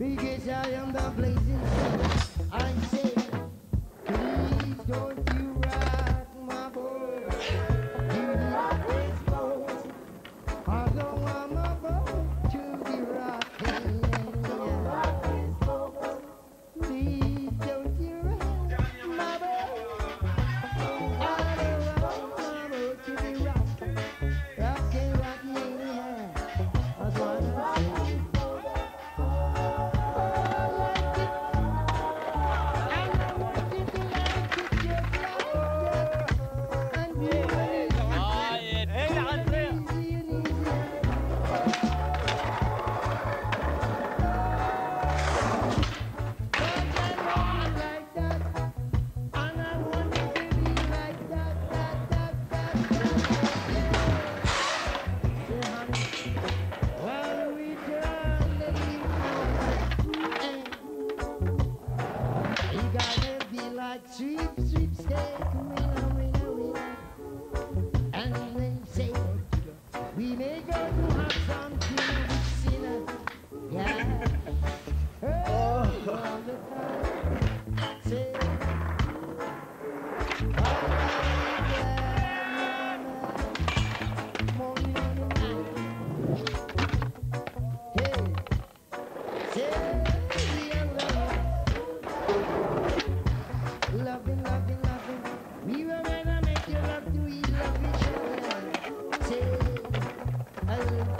Because I am the blazing sun. Bye.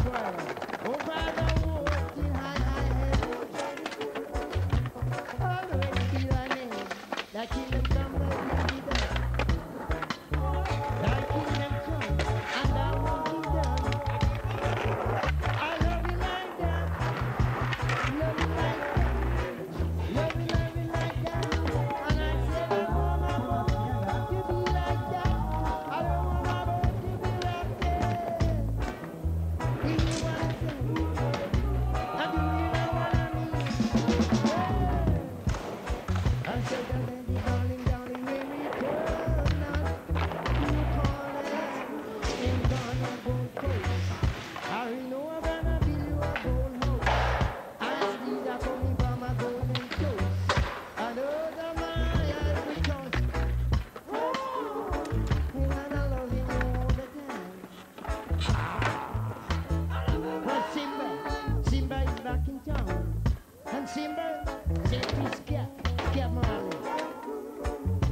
Scam money.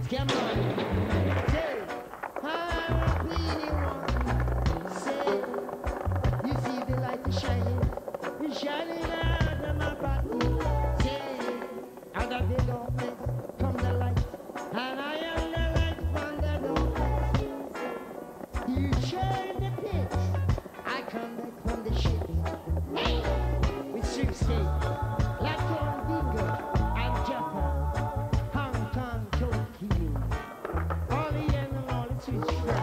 Scam money. teach